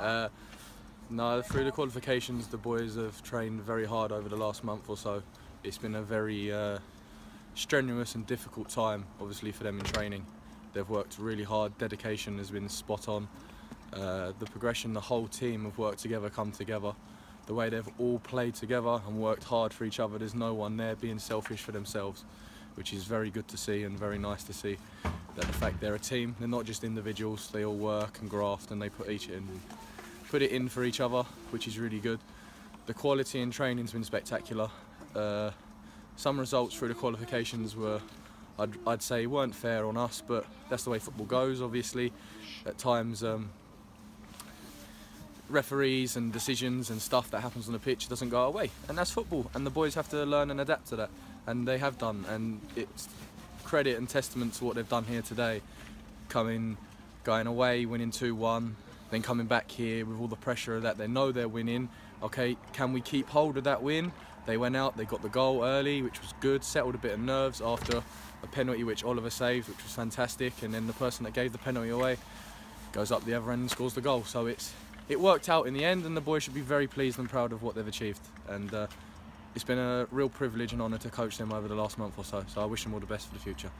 Uh, no, through the qualifications, the boys have trained very hard over the last month or so. It's been a very uh, strenuous and difficult time, obviously, for them in training. They've worked really hard, dedication has been spot on. Uh, the progression, the whole team have worked together, come together. The way they've all played together and worked hard for each other, there's no one there being selfish for themselves, which is very good to see and very nice to see. That the fact they're a team, they're not just individuals, they all work and graft and they put each in, put it in for each other, which is really good. The quality in training's been spectacular. Uh, some results through the qualifications were, I'd, I'd, say, weren't fair on us, but that's the way football goes. Obviously, at times, um, referees and decisions and stuff that happens on the pitch doesn't go away, and that's football. And the boys have to learn and adapt to that, and they have done. And it's credit and testament to what they've done here today, coming, going away, winning 2-1, then coming back here with all the pressure of that. They know they're winning. Okay, can we keep hold of that win? They went out, they got the goal early, which was good, settled a bit of nerves after a penalty which Oliver saved, which was fantastic, and then the person that gave the penalty away goes up the other end and scores the goal. So it's it worked out in the end, and the boys should be very pleased and proud of what they've achieved. And uh, it's been a real privilege and honour to coach them over the last month or so. So I wish them all the best for the future.